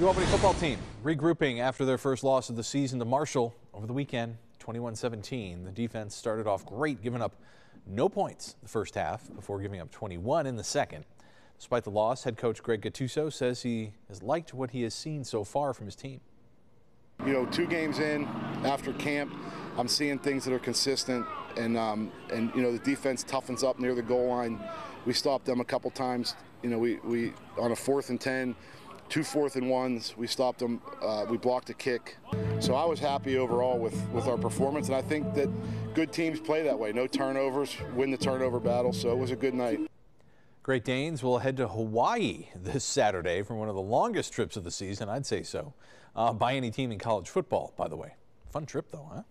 The Albany football team regrouping after their first loss of the season to Marshall over the weekend, 21-17. The defense started off great, giving up no points the first half before giving up 21 in the second. Despite the loss, head coach Greg Gattuso says he has liked what he has seen so far from his team. You know, two games in after camp, I'm seeing things that are consistent, and um, and you know the defense toughens up near the goal line. We stopped them a couple times. You know, we we on a fourth and ten, two fourth and ones, we stopped them. Uh, we blocked a kick. So I was happy overall with with our performance, and I think that good teams play that way. No turnovers, win the turnover battle. So it was a good night. Great Danes will head to Hawaii this Saturday for one of the longest trips of the season, I'd say so, uh, by any team in college football, by the way. Fun trip, though, huh?